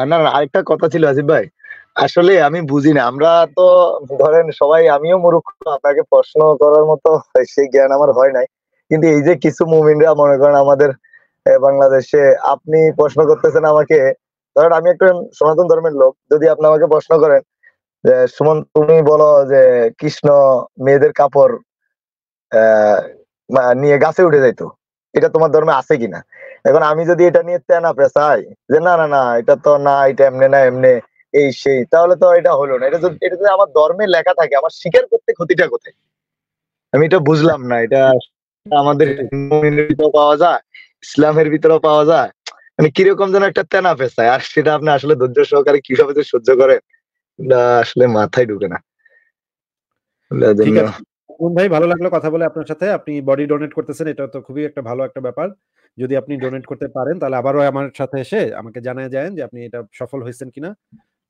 না, না আরেকটা কথা ছিল ভাই। আসলে আমি বুঝি না। আমরা তো ধরেন সবাই আমিও মূর্খ আপনাকে প্রশ্ন করার মতো সেই জ্ঞান আমার হয় নাই। কিন্তু এই যে কিছু মুমিনরা মনে করেন আমাদের বাংলাদেশে আপনি প্রশ্ন করতেছেন আমাকে, ধরেন আমি একটা সনাতন ধর্মের লোক। যদি আপনি আমাকে প্রশ্ন করেন যে, "সুমন তুমি বলো যে কৃষ্ণ মেয়েদের কাপড় নিয়ে গাছে উঠে যাইতো। এটা তোমার ধর্মে আছে কিনা?" এখন আমি যদি এটা নিয়ে তেনা পেঁচাই যে, "না, না, না এটা তো না, এটা এমনি না এমনি এই সেই। তাহলে তো এটা হলো না। এটা যদি এটা যদি আমার ধর্মে লেখা থাকে আমার স্বীকার করতে ক্ষতিটা কোথায়? আমি এটা বুঝলাম না। এটা আমাদের ভিতরেও পাওয়া যায়, ইসলামের ভিতরেও পাওয়া যায়। মানে কীরকম যেন একটা তেনা পেঁচায়। আর সেটা আপনি আসলে ধৈর্য সহকারে কীভাবে যে সহ্য করেন, আসলে মাথায় ঢুকে না। সুমন ভাই ভালো লাগল কথা বলে আপনার সাথে। আপনি বডি ডোনেট করতেছেন। এটা তো খুবই একটা ভালো একটা ব্যাপার। যদি আপনি ডোনেট করতে পারেন তাহলে আবারও আমার সাথে এসে আমাকে জানায়া যায়েন যে আপনি এটা সফল হইছেন কিনা।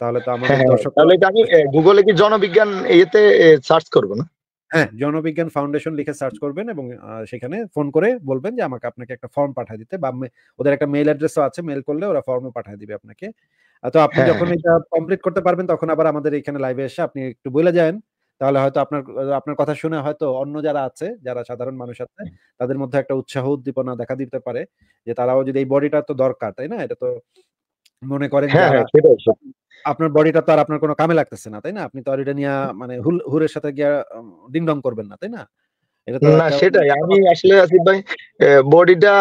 তাহলে তো হ্যাঁ, আমাদের হ্যাঁ। দর্শকরা তাহলে আমি গুগলে কি জনবিজ্ঞান ইয়েতে সার্চ করব না? হ্যাঁ, জনবিজ্ঞান ফাউন্ডেশন লিখে সার্চ করবেন এবং সেখানে ফোন করে বলবেন যে আমাকে আপনাকে একটা ফর্ম পাঠায় দিতে বা ওদের একটা মেইল অ্যাড্রেসও আছে। মেইল করলে ওরা ফর্মও পাঠিয়ে দিবে আপনাকে। তো আপনি হ্যাঁ, যখন হ্যাঁ। এটা কমপ্লিট করতে পারবেন তখন আবার আমাদের এখানে লাইভে এসে আপনি একটু বলে যায়েন। তাহলে হয়তো আপনার আপনার কথা শুনে হয়তো অন্য যারা আছে, যারা সাধারণ মানুষ আছে, তাদের মধ্যে একটা উৎসাহ উদ্দীপনা দেখা দিতে পারে। যে তারাও যদি এই বডিটা তো দরকার, তাই না? এটা তো মনে করেন হ্যাঁ, হ্যাঁ। আপনার বডিটা তো আর আপনার কোনো কামে লাগতেছে না, তাই না? আপনি তো আর এটা নিয়ে মানে হুল হুরের সাথে গিয়া ডিং-ডং করবেন না, তাই না? এটা তো না সেটাই। আমি আসলে আসিফ ভাই বডিটা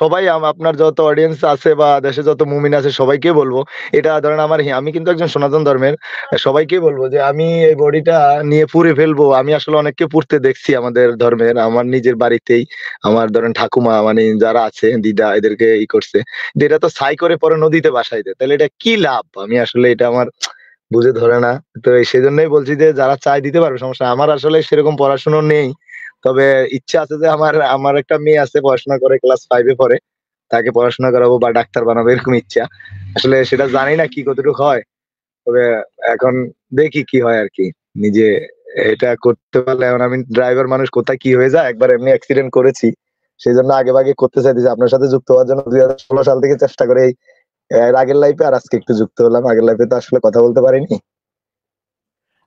সবাই আপনার যত অডিয়েন্স আছে বা দেশে যত মুমিন আছে সবাইকে বলব এটা ধরেন আমার আমি কিন্তু একজন সনাতন ধর্মের। সবাইকে বলব যে আমি এই বডিটা নিয়ে পুড়ে ফেলব। আমি আসলে অনেককে পুড়তে দেখছি আমাদের ধর্মের। আমার নিজের বাড়িতেই আমার ধরেন ঠাকুমা মানে যারা আছে দিদা এদেরকে ই করছে। যে এটা তো ছাই করে পরে নদীতে ভাসায় দেয়। তাহলে এটা কি লাভ? আমি আসলে এটা আমার বুঝে ধরে না। তো সেজন্যই বলছি যে যারা চাই দিতে পারবে সমস্যা আমার আসলে সেরকম পড়াশোনা নেই। তবে ইচ্ছা আছে যে আমার আমার একটা মেয়ে আছে, পড়াশোনা করে ক্লাস 5 এ পড়ে। তাকে পড়াশোনা করাবো বা ডাক্তার বানাবো, এরকম ইচ্ছা। আসলে সেটা জানি না কি কতটুকু হয়। তবে এখন দেখি কি হয় আর কি নিজে এটা করতে পারলে এখন আমি ড্রাইভার মানুষ কোথায় কি হয়ে যায়, একবার এমনি অ্যাক্সিডেন্ট করেছি। সেজন্য আগেভাগে করতে চাইতেছি। আপনার সাথে যুক্ত হওয়ার জন্য ২০১৬ সাল থেকে চেষ্টা করে এই আগের লাইফে আর আজকে একটু যুক্ত হলাম। আগের লাইফে তো আসলে কথা বলতে পারিনি।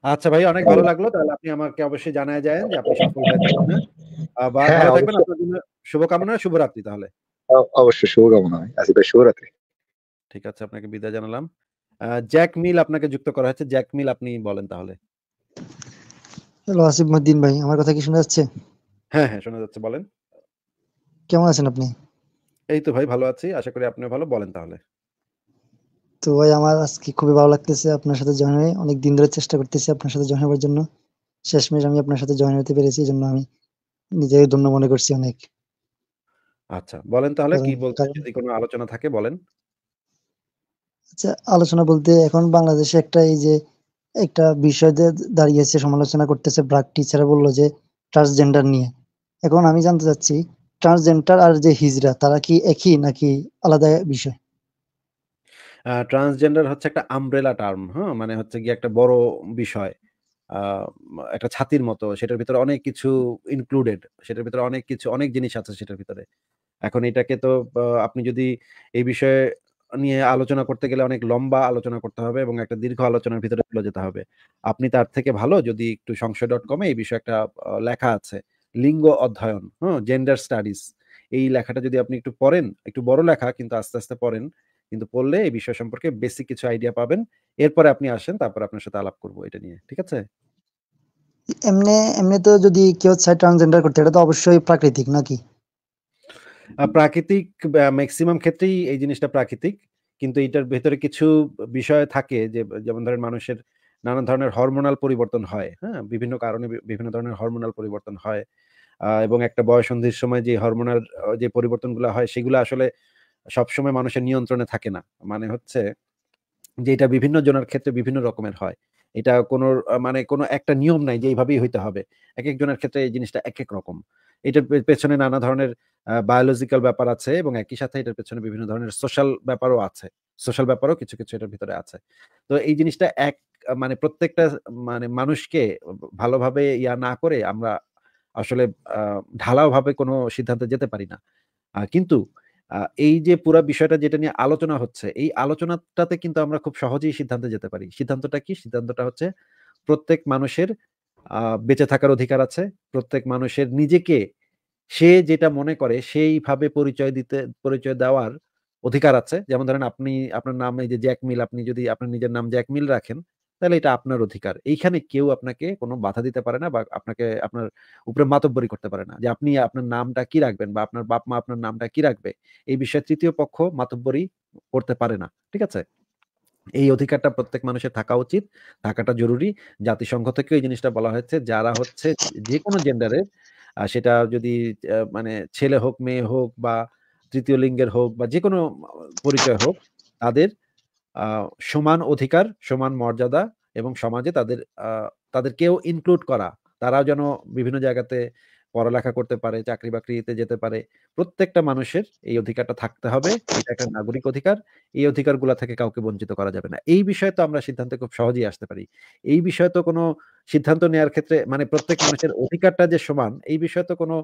আচ্ছা ভাই অনেক ভালো লাগল। তাহলে আপনি আমাকে অবশ্যই জানায়া যায়েন যে আপনি সফল হয়েছেন কিনা। আ বা হ্যাঁ, ভালো থাকবেন। আপনার জন্য শুভকামনা, শুভরাত্রি তাহলে। অবশ্যই শুভকামনা ভাই। আসিফ ভাই শুভরাত্রি। ঠিক আছে আপনাকে বিদায় জানালাম। জ্যাক মিল আপনাকে যুক্ত করা হয়েছে। জ্যাক মিল আপনি বলেন তাহলে। হ্যালো আসিফ মহিউদ্দিন ভাই, আমার কথা কি শোনা যাচ্ছে? হ্যাঁ, হ্যাঁ শোনা যাচ্ছে বলেন। কেমন আছেন আপনি? এই তো ভাই ভালো আছি। আশা করি আপনিও ভালো। বলেন তাহলে। তো ভাই আমার আজকে খুবই ভালো লাগতেছে আপনার সাথে জয়েন হয়ে। অনেক দিন ধরে চেষ্টা করতেছি আপনার সাথে জয়েন হবার জন্য। শেষমেশ আমি আপনার সাথে জয়েন হতে পেরেছি। এজন্য আমি নিজেকে ধন্য মনে করছি অনেক। আচ্ছা, বলেন তাহলে কি বলতে যদি কোন আলোচনা থাকে বলেন। আচ্ছা আলোচনা বলতে এখন বাংলাদেশে একটা এই যে একটা বিষয় দাঁড়িয়েছে সমালোচনা করতেছে ব্রাক টিচার বলল যে ট্রান্সজেন্ডার নিয়ে। এখন আমি জানতে চাচ্ছি ট্রান্সজেন্ডার আর যে হিজরা তারা কি একই নাকি আলাদা বিষয়? আ ট্রান্সজেন্ডার হচ্ছে একটা আমব্রেলা টার্ম, হ্যাঁ? মানে হচ্ছে গিয়ে একটা বড় বিষয়। একটা ছাতির মতো। সেটার ভিতরে অনেক কিছু ইনক্লুডেড। সেটার ভিতরে অনেক কিছু অনেক জিনিস আছে সেটার ভিতরে। এখন এটাকে তো আপনি যদি এই বিষয়ে নিয়ে আলোচনা করতে গেলে অনেক লম্বা আলোচনা করতে হবে এবং একটা দীর্ঘ আলোচনার ভিতরে চলে যেতে হবে। আপনি তার থেকে ভালো যদি একটু সংশয় সংশয়.com এ এই বিষয়ে একটা লেখা আছে। লিঙ্গ অধ্যয়ন, হুম? Gender studies. এই লেখাটা যদি আপনি একটু পড়েন, একটু বড় লেখা কিন্তু আস্তে, আস্তে পড়েন। কিন্তু পড়লে এই বিষয় সম্পর্কে বেসিক কিছু আইডিয়া পাবেন। এরপরে আপনি আসেন তারপর আপনার সাথে আলাপ করব এটা নিয়ে। ঠিক আছে? এমনে এমনি তো যদি কেউ চায় ট্রান্সজেন্ডার করতে এটা তো অবশ্যই প্রাকৃতিক নাকি? প্রাকৃতিক ব্যা মেক্সিমাম ক্ষেত্রেই এই জিনিসটা প্রাকৃতিক। কিন্তু এটার ভেতরে কিছু বিষয় থাকে যে যেমন ধরেন মানুষের নানান ধরনের হরমোনাল পরিবর্তন হয়, হ্যাঁ? বিভিন্ন কারণে বিভিন্ন ধরনের হরমোনাল পরিবর্তন হয়। এবং একটা বয়ঃসন্ধির সময় যে হরমোনাল যে পরিবর্তনগুলা হয় সেগুলো আসলে সবসময় মানুষের নিয়ন্ত্রণে থাকে না। মানে হচ্ছে যে এটা বিভিন্ন জনের ক্ষেত্রে বিভিন্ন রকমের হয়। এটা কোন মানে কোনো একটা নিয়ম নাই যে এইভাবেই হইতে হবে। এক জনের ক্ষেত্রে এই জিনিসটা এক এক রকম। এটার পেছনে নানা ধরনের বায়োলজিক্যাল ব্যাপার আছে এবং একই সাথে এটার পেছনে বিভিন্ন ধরনের সোশ্যাল ব্যাপারও আছে। সোশ্যাল ব্যাপারও কিছু, কিছু এটার ভিতরে আছে। তো এই জিনিসটা এক মানে প্রত্যেকটা মানে মানুষকে ভালোভাবে ইয়া না করে আমরা আসলে ঢালাওভাবে কোনো সিদ্ধান্তে যেতে পারি না। কিন্তু এই যে পুরা বিষয়টা যেটা নিয়ে আলোচনা হচ্ছে, এই আলোচনাটাতে কিন্তু আমরা খুব সহজেই সিদ্ধান্তে যেতে পারি। সিদ্ধান্তটা কি? সিদ্ধান্তটা হচ্ছে প্রত্যেক মানুষের বেঁচে থাকার অধিকার আছে। প্রত্যেক মানুষের নিজেকে সে যেটা মনে করে সেইভাবে পরিচয় দিতে, পরিচয় দেওয়ার অধিকার আছে। যেমন ধরেন আপনি, আপনার নাম এই যে জ্যাক মিল আপনি যদি আপনার নিজের নাম জ্যাক মিল রাখেন তাহলে এটা আপনার অধিকার। এইখানে কেউ আপনাকে কোনো বাধা দিতে পারে না বা আপনাকে আপনার উপরে মাতব্বরি করতে পারে না। যে আপনি আপনার নামটা কি রাখবেন বা আপনার বাপ মা আপনার নামটা কি রাখবে, এই বিষয়ে তৃতীয় পক্ষ মাতব্বরি করতে পারে না। ঠিক আছে? এই অধিকারটা প্রত্যেক মানুষের থাকা উচিত। থাকাটা জরুরি। জাতিসংঘ থেকে এই জিনিসটা বলা হয়েছে, যারা হচ্ছে যে কোনো জেন্ডারের সেটা যদি মানে ছেলে হোক, মেয়ে হোক বা তৃতীয় লিঙ্গের হোক বা যে কোনো পরিচয় হোক, তাদের সমান অধিকার, সমান মর্যাদা এবং সমাজে তাদের তাদেরকেও ইনক্লুড করা। তারাও যেন বিভিন্ন জায়গাতে পড়ালেখা করতে পারে, চাকরি বাকরিতে যেতে পারে। প্রত্যেকটা মানুষের এই অধিকারটা থাকতে হবে। এটা একটা নাগরিক অধিকার। এই অধিকারগুলো থেকে কাউকে বঞ্চিত করা যাবে না। এই বিষয়ে তো আমরা সিদ্ধান্তে খুব সহজেই আসতে পারি। এই বিষয়ে তো কোনো সিদ্ধান্ত নেওয়ার ক্ষেত্রে মানে প্রত্যেক মানুষের অধিকারটা যে সমান, এই বিষয়ে তো কোনো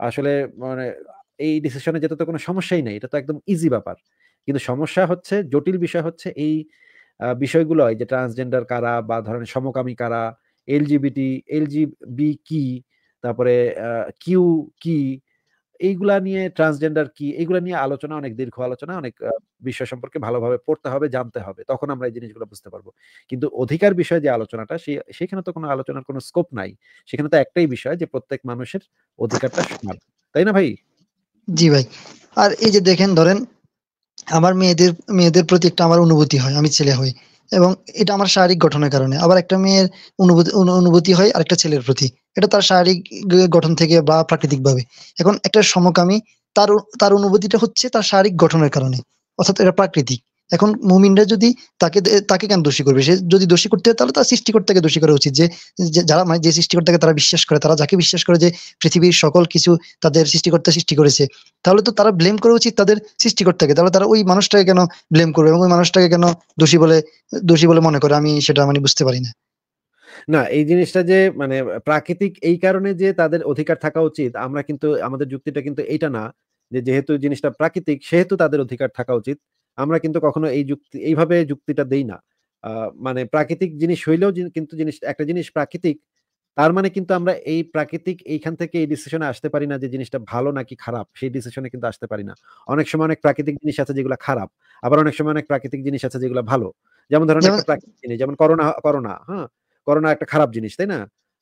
আসলে মানে এই ডিসিশনে যেতে তো কোনো সমস্যাই নেই। এটা তো একদম ইজি ব্যাপার। কিন্তু সমস্যা হচ্ছে, জটিল বিষয় হচ্ছে এই বিষয়গুলো যে ট্রান্সজেন্ডার কারা বা ধরেন সমকামী কারা এলজিবিটি এলজিবি কি, তারপরে কিউ কি, এইগুলা নিয়ে ট্রান্সজেন্ডার কি, এইগুলা নিয়ে আলোচনা অনেক দীর্ঘ আলোচনা, অনেক বিষয় সম্পর্কে ভালোভাবে পড়তে হবে, জানতে হবে, তখন আমরা এই জিনিসগুলো বুঝতে পারব। কিন্তু অধিকার বিষয়ে যে আলোচনাটা সেখানে তো কোনো আলোচনার কোনো স্কোপ নাই। সেখানে তো একটাই বিষয় যে প্রত্যেক মানুষের অধিকারটা সমান। তাই না ভাই? জি ভাই। আর এই যে দেখেন, ধরেন আমার মেয়েদের মেয়েদের প্রতি একটা আমার অনুভূতি হয়, আমি ছেলে হই। এবং এটা আমার শারীরিক গঠনের কারণে। আবার একটা মেয়ের অনুভূতি, অনু- অনুভূতি হয় আরেকটা ছেলের প্রতি। এটা তার শারীরিক গঠন থেকে বা প্রাকৃতিক ভাবে এখন একটা সমকামী, তার তার অনুভূতিটা হচ্ছে তার শারীরিক গঠনের কারণে। অর্থাৎ এটা প্রাকৃতিক। এখন মুমিনরা যদি তাকে তাকে কেন দোষী করবে? সে যদি দোষী করতে হয়, তাহলে তার সৃষ্টিকর্তাকে দোষী করা উচিত। যে যারা মানে যে সৃষ্টিকর্তাকে তারা বিশ্বাস করে, তারা যাকে বিশ্বাস করে যে পৃথিবীর সকল কিছু তাদের সৃষ্টিকর্তা সৃষ্টি করেছে, তাহলে তো তারা ব্লেম করা উচিত তাদের সৃষ্টিকর্তাকে। তাহলে তারা ওই মানুষটাকে কেন ব্লেম করবে এবং ওই মানুষটাকে কেন দোষী বলে দোষী বলে মনে করে? আমি সেটা মানে বুঝতে পারি না। না, এই জিনিসটা যে মানে প্রাকৃতিক এই কারণে যে তাদের অধিকার থাকা উচিত, আমরা কিন্তু, আমাদের যুক্তিটা কিন্তু এইটা না, যে যেহেতু জিনিসটা প্রাকৃতিক, সেহেতু তাদের অধিকার থাকা উচিত। আমরা কিন্তু কখনো এই যুক্তি এইভাবে যুক্তিটা দেই না। আহ, মানে প্রাকৃতিক জিনিস হইলেও কিন্তু জিনিস একটা জিনিস প্রাকৃতিক তার মানে কিন্তু আমরা এই প্রাকৃতিক এইখান থেকে এই ডিসিশনে আসতে পারি না যে জিনিসটা ভালো নাকি খারাপ সেই ডিসিশনে কিন্তু আসতে পারি না। অনেক সময় অনেক প্রাকৃতিক জিনিস আছে যেগুলো খারাপ আবার অনেক সময় অনেক প্রাকৃতিক জিনিস আছে যেগুলো ভালো। যেমন ধরেন একটা প্রাকৃতিক জিনিস যেমন করোনা করোনা হ্যাঁ? করোনা একটা খারাপ জিনিস তাই না?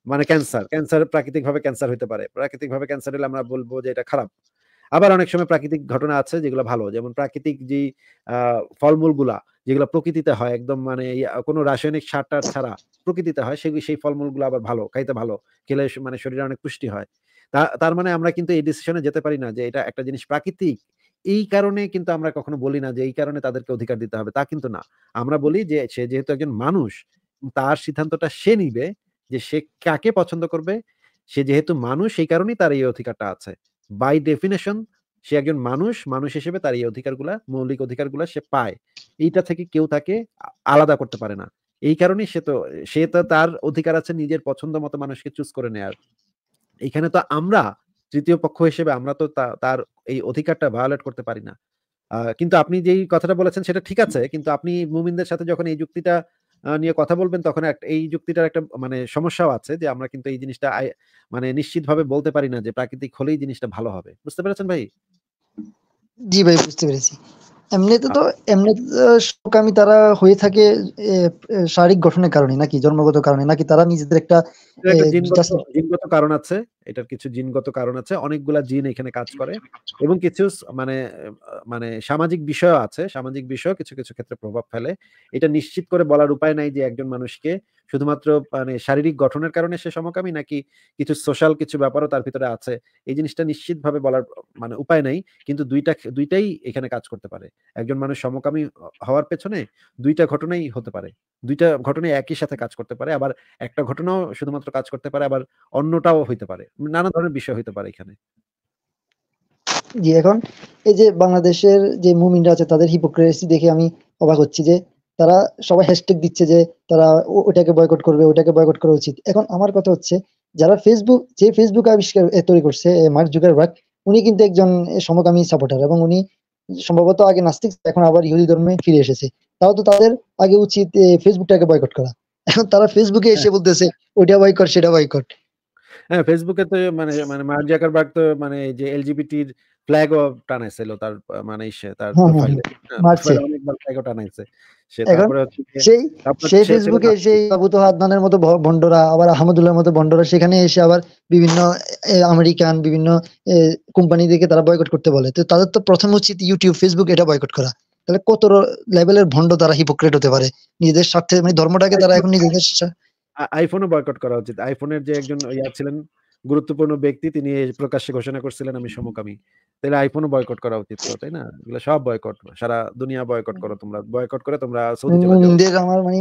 মানে ক্যান্সার ক্যান্সার প্রাকৃতিক ভাবে ক্যান্সার হতে পারে। প্রাকৃতিক ভাবে ক্যান্সার হলে আমরা বলব যে এটা খারাপ। আবার অনেক সময় প্রাকৃতিক ঘটনা আছে যেগুলো ভালো, যেমন প্রাকৃতিক যে ফলমূলগুলা যেগুলো প্রকৃতিতে হয়, একদম মানে কোনো রাসায়নিক সার টার ছাড়া প্রকৃতিতে হয় সেই সেই ফলমূলগুলো আবার ভালো, খাইতে ভালো, খেলে মানে শরীরে অনেক পুষ্টি হয়। তার মানে আমরা কিন্তু এই ডিসিশনে যেতে পারি না যে এটা একটা জিনিস প্রাকৃতিক। এই কারণে কিন্তু আমরা কখনো বলি না যে এই কারণে তাদেরকে অধিকার দিতে হবে, তা কিন্তু না। আমরা বলি যে সে যেহেতু একজন মানুষ, তার সিদ্ধান্তটা সে নিবে যে সে কাকে পছন্দ করবে, সে যেহেতু মানুষ, সেই কারণেই তার এই অধিকারটা আছে। বাই ডেফিনেশন সে একজন মানুষ মানুষ হিসেবে তার এই অধিকারগুলা, মৌলিক অধিকারগুলা সে পায়। এইটা থেকে কেউ তাকে আলাদা করতে পারে না। এই কারণে সে তো সে তো তার অধিকার আছে নিজের পছন্দ মতো মানুষকে চুজ করে নেয়ার। এখানে তো আমরা, তৃতীয় পক্ষ হিসেবে আমরা তো তার এই অধিকারটা ভায়োলেট করতে পারি না। কিন্তু আপনি যেই কথাটা বলেছেন সেটা ঠিক আছে, কিন্তু আপনি মুমিনদের সাথে যখন এই যুক্তিটা নিয়ে কথা বলবেন তখন একটা এই যুক্তিটার একটা মানে সমস্যাও আছে যে আমরা কিন্তু এই জিনিসটা মানে নিশ্চিতভাবে বলতে পারি না যে প্রাকৃতিক হলেই জিনিসটা ভালো হবে। বুঝতে পেরেছেন ভাই? জি ভাই বুঝতে পেরেছি। এমনিতে তো এমনিতে তো শোকামী তারা হয়ে থাকে শারীরিক গঠনের কারণে নাকি জন্মগত কারণে নাকি তারা নিজেদের একটা জিনগত কারণ আছে। এটার কিছু জিনগত কারণ আছে, অনেকগুলা জিন এখানে কাজ করে এবং কিছু মানে মানে সামাজিক বিষয় আছে, সামাজিক বিষয় কিছু কিছু ক্ষেত্রে প্রভাব ফেলে। এটা নিশ্চিত করে বলার উপায় নাই যে একজন মানুষকে শুধুমাত্র মানে শারীরিক গঠনের কারণে সে সমকামী নাকি কিছু সোশ্যাল কিছু ব্যাপারও তার ভিতরে আছে। এই জিনিসটা নিশ্চিতভাবে বলার মানে উপায় নাই, কিন্তু দুইটা দুইটাই এখানে কাজ করতে পারে। একজন মানুষ সমকামী হওয়ার পেছনে দুইটা ঘটনাই হতে পারে। দুইটা ঘটনাই একই সাথে কাজ করতে পারে, আবার একটা ঘটনাও শুধুমাত্র কাজ করতে পারে, আবার অন্যটাও হইতে পারে। নানা ধরনের বিষয় হইতে পারে এখানে। জি এখন এই যে বাংলাদেশের যে মুমিনরা আছে তাদের হিপোক্রেসি দেখে আমি অবাক হচ্ছি যে তারা সবাই হ্যাশট্যাগ দিচ্ছে যে তারা ওটাকে বয়কট করবে ওটাকে বয়কট করা উচিত। এখন আমার কথা হচ্ছে যারা ফেসবুক যে ফেসবুক আবিষ্কার তৈরি করছে মার্ক জুকারবার্গ উনি কিন্তু একজন সমকামী সাপোর্টার এবং উনি সম্ভবত আগে নাস্তিক এখন আবার ইহুদি ধর্মে ফিরে এসেছে। তাও তো তাদের আগে উচিত ফেসবুকটাকে বয়কট করা। এখন তারা ফেসবুকে এসে বলতেছে ওইটা বয়কট সেটা বয়কট হ্যাঁ ফেসবুকে তো মানে মানে মার্ক জাকারবার্গ তো মানে যে এলজিবিটির ফ্ল্যাগও টানাইছিল তার মানে তার হ্যাঁ, হ্যাঁ, প্রোফাইলে অনেকবার ফ্ল্যাগও টানাইছে। সে তারপরে হচ্ছে সেই সেই ফেসবুকে সেই আবু তো আদনানের মতো আবার আহমদুল্লাহর মতো ভণ্ডরা সেখানে এসে আবার বিভিন্ন আমেরিকান বিভিন্ন কোম্পানি থেকে তারা বয়কট করতে বলে। তো তাদের তো প্রথম উচিত ইউটিউব ফেসবুক এটা বয়কট করা। তাহলে কত লেভেলের ভন্ড তারা হিপোক্রেট হতে পারে? নিজেদের স্বার্থে মানে ধর্মটাকে তারা এখন নিজেদের আইফোনও বয়কট করা উচিত। আইফোনের যে একজন ইয়া ছিলেন গুরুত্বপূর্ণ ব্যক্তি তিনি প্রকাশ্যে ঘোষণা করছিলেন আমি সমকামী। তাহলে আইফোনও বয়কট করা উচিত তো, তাই না? এগুলো সব বয়কট সারা দুনিয়া বয়কট করো তোমরা। বয়কট করে তোমরা সৌদি চলে যাও। আমার মানে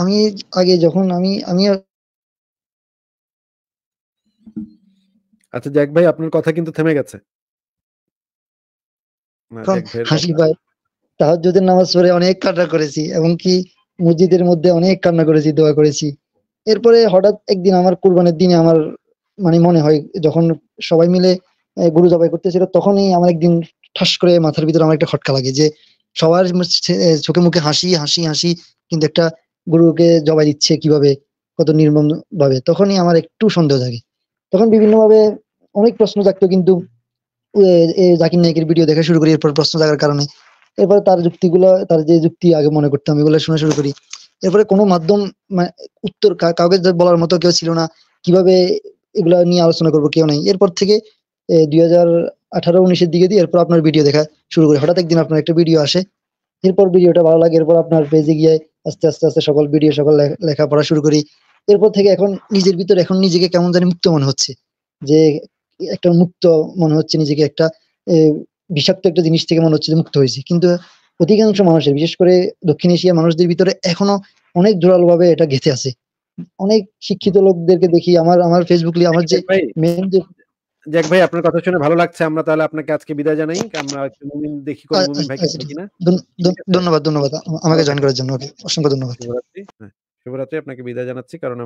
আমি আগে যখন আমি আমি আচ্ছা জ্যাক ভাই আপনার কথা কিন্তু থেমে গেছে। হাসি পায়। তাহাজ্জুদের নামাজ পড়ে অনেক কান্না করেছি এবং কি মসজিদের মধ্যে অনেক কান্না করেছি দোয়া করেছি। এরপরে হঠাৎ একদিন আমার কুরবানের দিনে আমার মানে মনে হয়, যখন সবাই মিলে গরু জবাই করতেছিল, তখনই আমার একদিন ঠাস করে মাথার ভিতরে আমার একটা খটকা লাগে যে, সবার চোখে মুখে হাসি হাসি হাসি, কিন্তু একটা গরুকে জবাই দিচ্ছে কীভাবে, কত নির্মম ভাবে তখনই আমার একটু সন্দেহ থাকে তখন বিভিন্ন ভাবে অনেক প্রশ্ন থাকতো কিন্তু জাকির নায়কের ভিডিও দেখা শুরু করি, এরপর প্রশ্ন থাকার কারণে। এরপর তার যুক্তিগুলো, তার যে যুক্তি আগে মনে করতাম, এগুলো শোনা শুরু করি। এরপরে কোনো মাধ্যম মানে উত্তর কাউকে বলার মতো কেউ ছিল না। কীভাবে এগুলা নিয়ে আলোচনা করব কেউ নাই। এরপর থেকে দুই হাজার আঠারো উনিশের দিকে দিয়ে এরপর আপনার ভিডিও দেখা শুরু করি। হঠাৎ একদিন আপনার একটা ভিডিও আসে। এরপর ভিডিওটা ভালো লাগে, এরপর আপনার পেজে গিয়ে আস্তে আস্তে আস্তে সকল ভিডিও, সকল লেখাপড়া শুরু করি। এরপর থেকে এখন নিজের ভিতরে, এখন নিজেকে কেমন জানি মুক্ত মনে হচ্ছে। যে একটা মুক্ত মনে হচ্ছে, নিজেকে একটা বিষাক্ত একটা জিনিস থেকে মনে হচ্ছে যে মুক্ত হয়েছে। কিন্তু অধিকাংশ মানুষের বিশেষ করে দক্ষিণ এশিয়া মানুষদের ভিতরে এখনও অনেক জোরালো ভাবে এটা গেঁথে আছে। অনেক শিক্ষিত লোকদেরকে দেখি আমার আমার ফেসবুক আমার যে ভাই মেন যে জ্যাক ভাই আপনার কথা শুনে ভালো লাগছে। আমরা তাহলে আপনাকে আজকে বিদায় জানাই। আমরা একটু মুমিন দেখি কোন মুমিন আ- ভাইকে আচ্ছা, কিনা ধন- ধন- ধন্যবাদ ধন্যবাদ। আমাকে জয়েন করার জন্য ওকে। অসংখ্য ধন্যবাদ। শুভরাত্রি। হ্যাঁ শুভরাত্রি। আপনাকে বিদায় জানাচ্ছি কারণ